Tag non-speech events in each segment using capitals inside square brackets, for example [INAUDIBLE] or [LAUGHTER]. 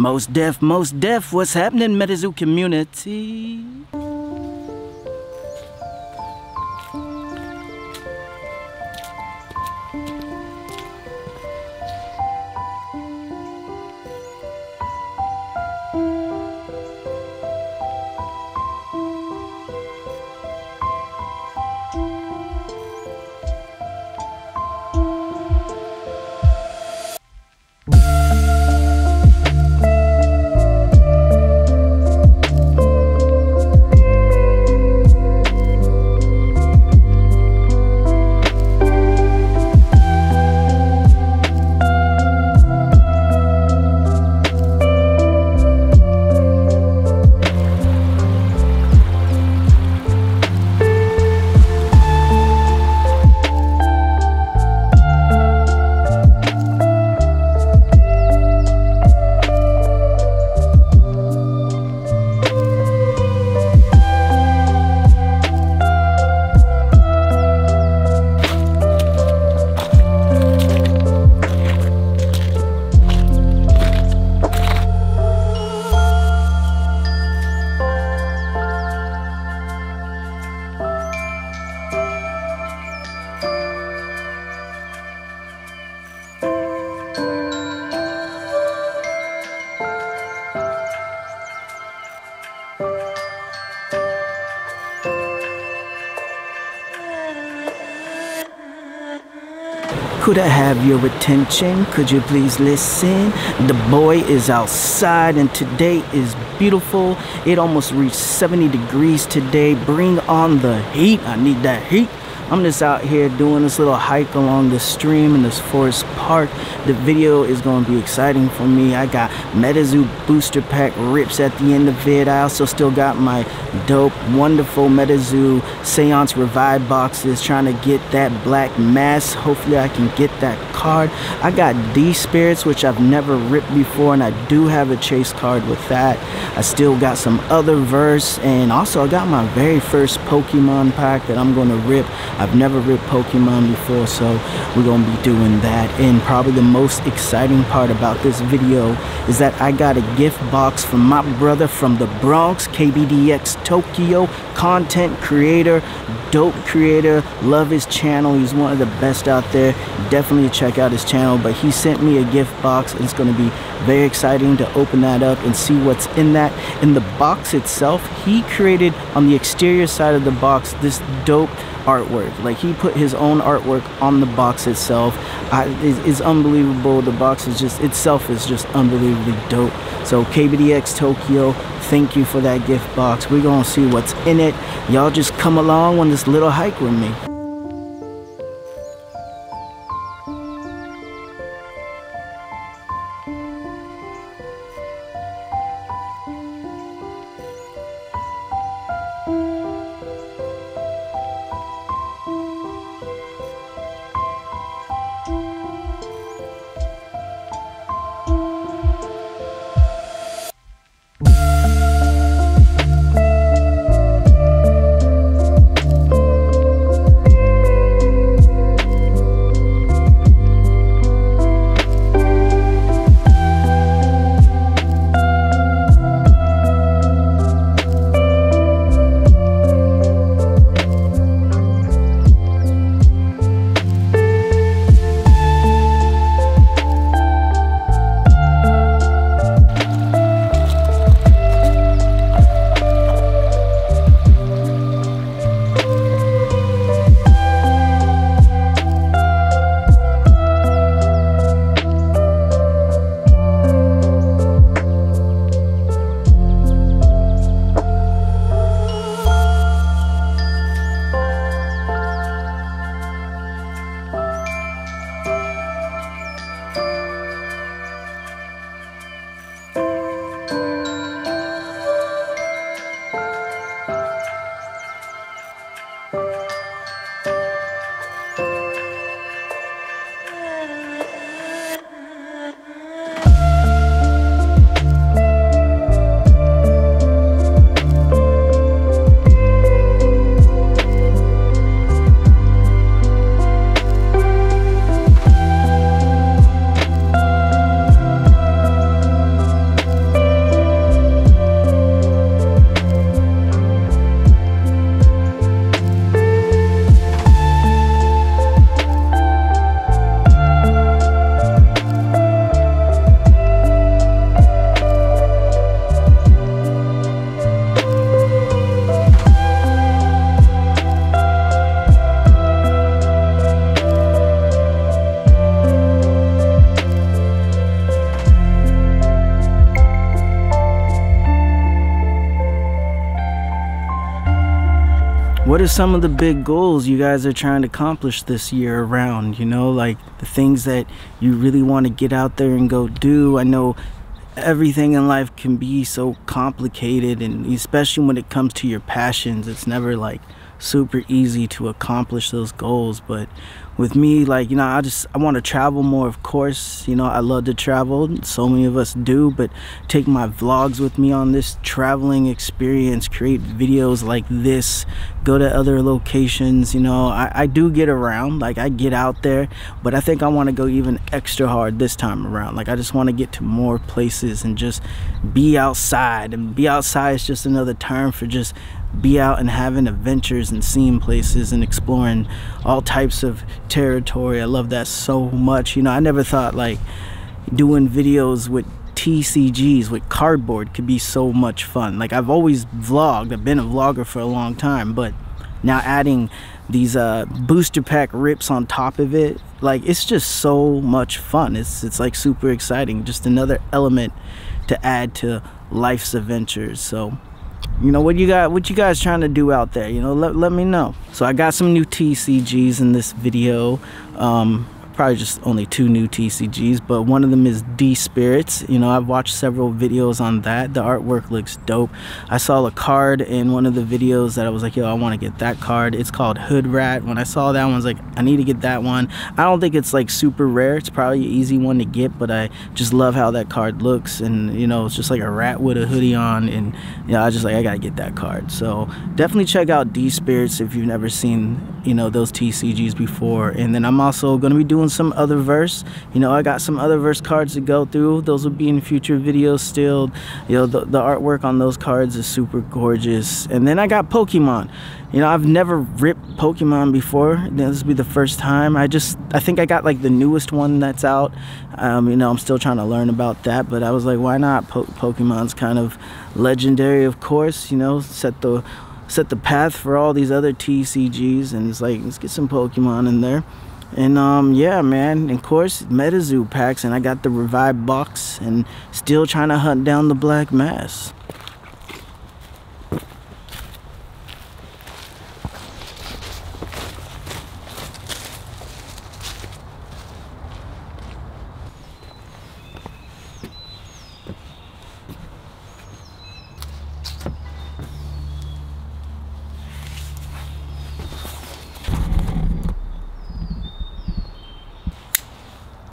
Most deaf, most deaf. What's happening, MetaZoo community? Could I have your attention? Could you please listen? The boy is outside and today is beautiful. It almost reached 70 degrees today. Bring on the heat. I need that heat. I'm just out here doing this little hike along the stream in this forest park. The video is going to be exciting for me. I got MetaZoo booster pack rips at the end of it. I also still got my dope, wonderful MetaZoo Seance Revive boxes trying to get that black mass. Hopefully I can get that card. I got D Spirits, which I've never ripped before, and I do have a chase card with that. I still got some Otherverse, and also I got my very first Pokemon pack that I'm going to rip. I've never ripped Pokemon before, so we're going to be doing that. And probably the most exciting part about this video is that I got a gift box from my brother from the Bronx, KBDX Tokyo, content creator, dope creator, love his channel. He's one of the best out there. Definitely check out his channel, but he sent me a gift box. It's going to be very exciting to open that up and see what's in that. In the box itself, he created on the exterior side of the box this dope artwork. Like he put his own artwork on the box itself. I, it's, it's, unbelievable. The box is just itself is just unbelievably dope. So KBDX Tokyo, thank you for that gift box. We're gonna see what's in it. Y'all just come along on this little hike with me. What are some of the big goals you guys are trying to accomplish this year around you know like the things that you really want to get out there and go do? I know everything in life can be so complicated and especially when it comes to your passions it's never like super easy to accomplish those goals but with me like you know i just i want to travel more of course you know i love to travel so many of us do but take my vlogs with me on this traveling experience create videos like this go to other locations you know i, I do get around like i get out there but i think i want to go even extra hard this time around like i just want to get to more places and just be outside and be outside is just another term for just be out and having adventures and seeing places and exploring all types of territory. I love that so much. You know, I never thought like doing videos with TCGs with cardboard could be so much fun. Like I've always vlogged, I've been a vlogger for a long time, but now adding these uh, booster pack rips on top of it, like it's just so much fun. It's it's like super exciting. Just another element to add to life's adventures. So you know what you got what you guys trying to do out there you know let, let me know so i got some new tcgs in this video um, probably just only two new TCGs, but one of them is D Spirits. You know, I've watched several videos on that. The artwork looks dope. I saw a card in one of the videos that I was like, yo, I want to get that card. It's called Hood Rat. When I saw that one, I was like, I need to get that one. I don't think it's like super rare. It's probably an easy one to get, but I just love how that card looks. And, you know, it's just like a rat with a hoodie on. And, you know, I just like, I got to get that card. So definitely check out D Spirits if you've never seen, you know, those TCGs before. And then I'm also going to be doing some Otherverse. You know i got some Otherverse cards to go through. Those will be in future videos still. You know the, the artwork on those cards is super gorgeous. And then i got pokemon. You know i've never ripped pokemon before. This will be the first time. I just i think i got like the newest one that's out. Um, you know i'm still trying to learn about that but i was like why not? Po pokemon's kind of legendary of course you know set the set the path for all these other tcgs and it's like let's get some pokemon in there and um yeah man. Of course metazoo packs and i got the revive box and still trying to hunt down the black mass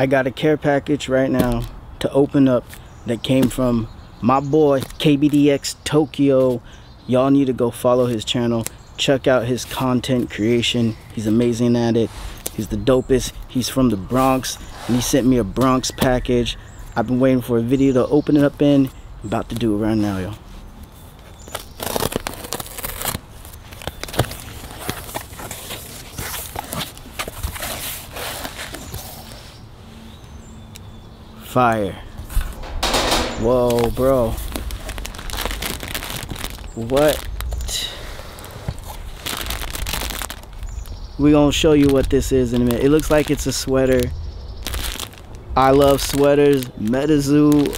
I got a care package right now to open up that came from my boy KBDX Tokyo. Y'all need to go follow his channel. Check out his content creation. He's amazing at it. He's the dopest. He's from the Bronx and he sent me a Bronx package. I've been waiting for a video to open it up in. I'm about to do it right now, y'all. Fire. Whoa, bro. What? we gonna show you what this is in a minute. It looks like it's a sweater. I love sweaters. Metazoo.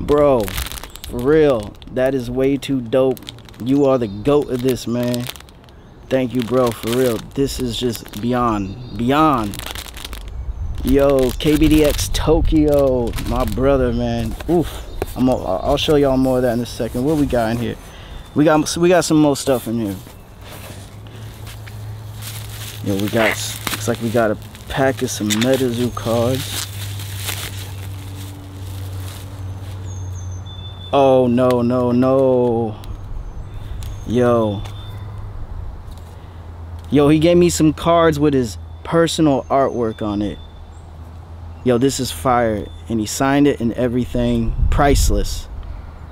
Bro, for real. That is way too dope. You are the goat of this, man. Thank you, bro, for real. This is just beyond, beyond Yo, KBDX Tokyo, my brother, man. Oof. I'm a, I'll show y'all more of that in a second. What we got in here? We got we got some more stuff in here. Yo, we got looks like we got a pack of some MetaZoo cards. Oh no no no. Yo. Yo, he gave me some cards with his personal artwork on it yo this is fire. And he signed it and everything. Priceless.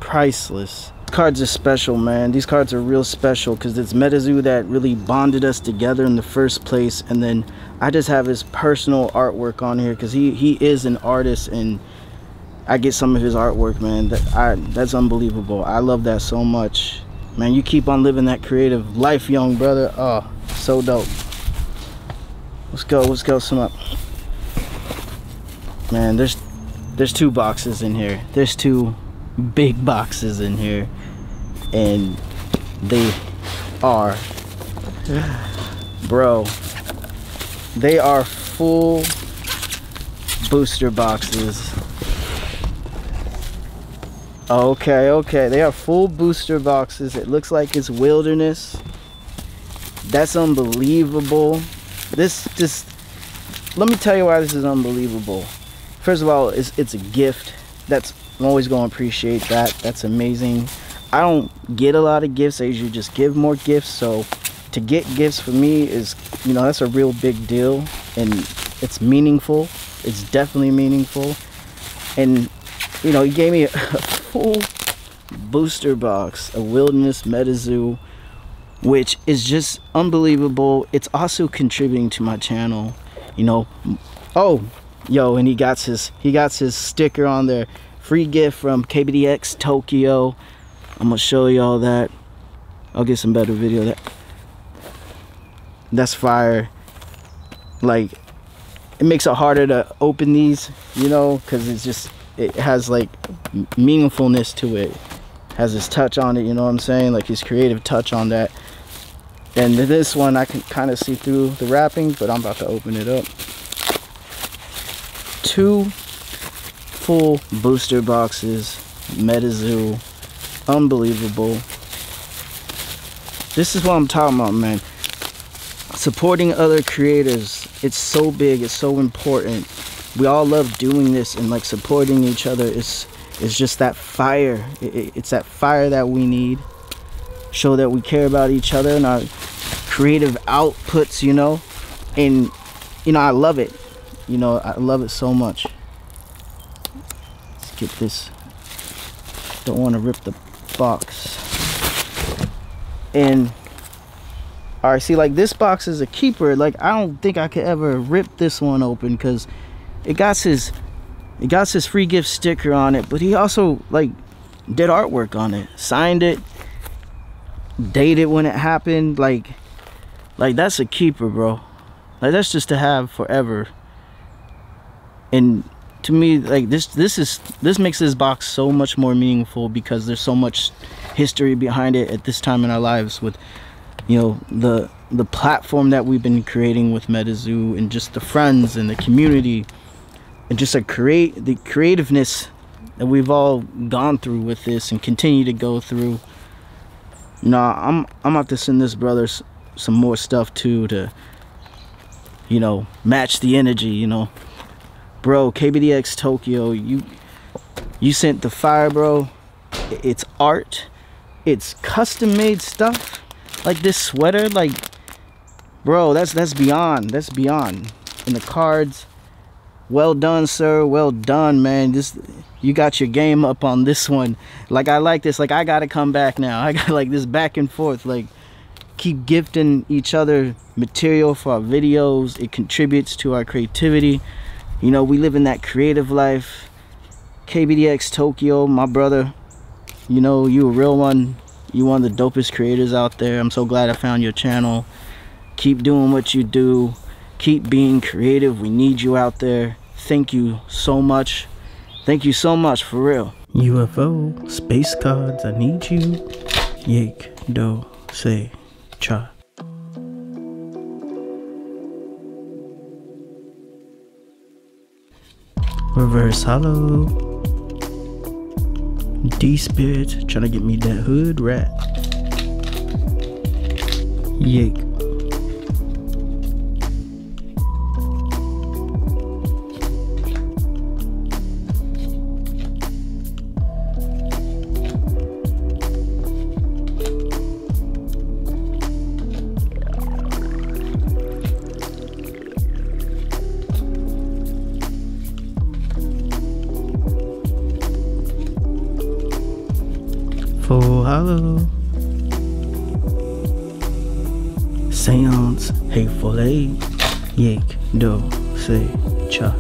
Priceless. Cards are special man. These cards are real special because it's metazoo that really bonded us together in the first place. And then i just have his personal artwork on here because he he is an artist and i get some of his artwork man. That i that's unbelievable. I love that so much. Man you keep on living that creative life young brother. Oh so dope. Let's go let's go some up man there's there's two boxes in here there's two big boxes in here and they are Bro, they are full booster boxes. Okay, okay. They are full booster boxes. It looks like it's wilderness. That's unbelievable. This just let me tell you why this is unbelievable. First of all, it's it's a gift. That's I'm always gonna appreciate that. That's amazing. I don't get a lot of gifts. I usually just give more gifts. So to get gifts for me is, you know, that's a real big deal and it's meaningful. It's definitely meaningful. And you know, he gave me [LAUGHS] a, full booster box a Wilderness MetaZoo, which is just unbelievable. It's also contributing to my channel. You know, oh, yo, and he got his he got his sticker on there. Free gift from KBDX Tokyo. I'm gonna show y'all that. I'll get some better video that. That's fire. Like, it makes it harder to open these, you know, because it's just it has like meaningfulness to it has his touch on it you know what i'm saying like his creative touch on that and this one i can kind of see through the wrapping but i'm about to open it up two full booster boxes metazoo unbelievable. This is what i'm talking about man. Supporting other creators it's so big it's so important. We all love doing this and like supporting each other. Is is just that fire. It, it's that fire that we need. Show that we care about each other and our creative outputs you know? And you know i love it you know i love it so much. Let's get this. Don't want to rip the box and all right see like this box is a keeper. Like i don't think i could ever rip this one open because it got his it got his free gift sticker on it but he also like did artwork on it signed it dated when it happened. Like like that's a keeper bro. Like that's just to have forever and to me like this this is this makes this box so much more meaningful because there's so much history behind it at this time in our lives with you know the the platform that we've been creating with MetaZoo and just the friends and the community and just a create the creativeness that we've all gone through with this and continue to go through. Nah i'm i'm about to send this brother some more stuff too to you know match the energy you know bro kbdx tokyo you you sent the fire bro. It's art. It's custom made stuff. Like this sweater like bro that's that's beyond that's beyond. And the cards well done sir well done man. This you got your game up on this one. Like i like this like i gotta come back now. [LAUGHS] I got like this back and forth like keep gifting each other material for our videos. It contributes to our creativity you know we live in that creative life. Kbdx tokyo my brother. You know you a real one. You one of the dopest creators out there. I'm so glad i found your channel. Keep doing what you do. Keep being creative. We need you out there. Thank you so much. Thank you so much for real. Ufo space cards i need you. Yake do say cha reverse holo d spirit trying to get me that hood rat yake Full holo. Seance, hateful eight, yake, do, say, cha.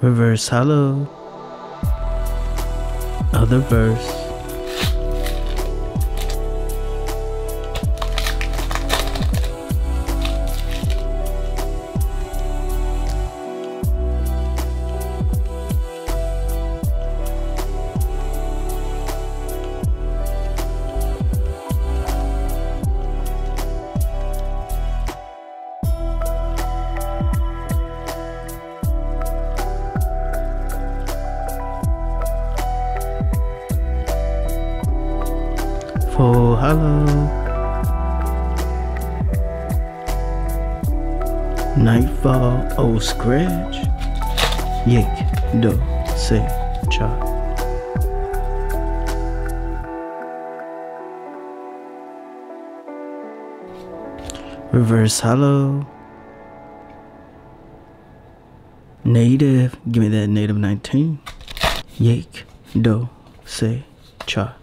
Reverse holo. Other verse. Full holo. Nightfall, old scratch. Yik, do, say, cha. Reverse holo. Native, give me that native 19. Yake, do, say, cha.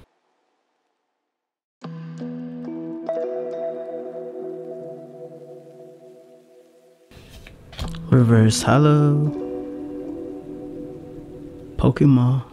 Reverse holo. Pokemon.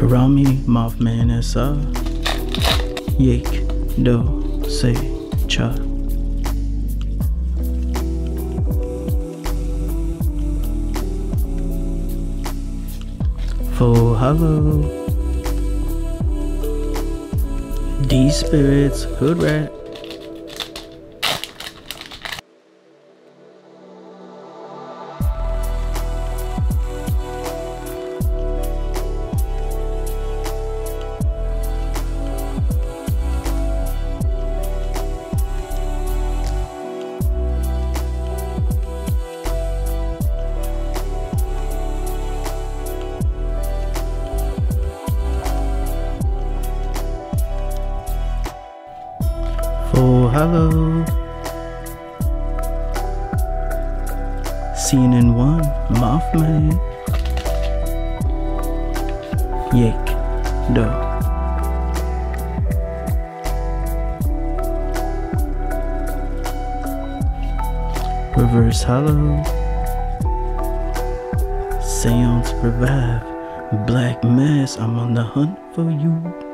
Karami, Mothman SR, uh, Yake, Do, Say, Cha. Full Holo, D Spirits, Hood Rat. Holo. CNN one, Mothman. Yik, Do. Reverse Holo. Seance Revive. Black Mass, I'm on the hunt for you.